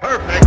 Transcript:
Perfect.